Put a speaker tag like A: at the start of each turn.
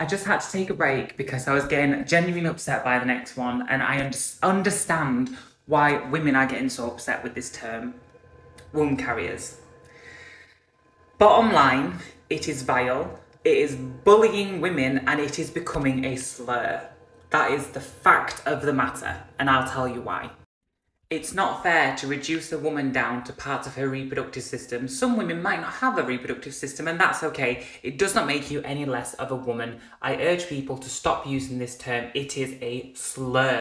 A: I just had to take a break because I was getting genuinely upset by the next one, and I un- understand why women are getting so upset with this term womb carriers. Bottom line, it is vile, it is bullying women, and it is becoming a slur. That is the fact of the matter, and I'll tell you why. It's not fair to reduce a woman down to parts of her reproductive system. Some women might not have a reproductive system, and that's okay. It does not make you any less of a woman. I urge people to stop using this term. It is a slur.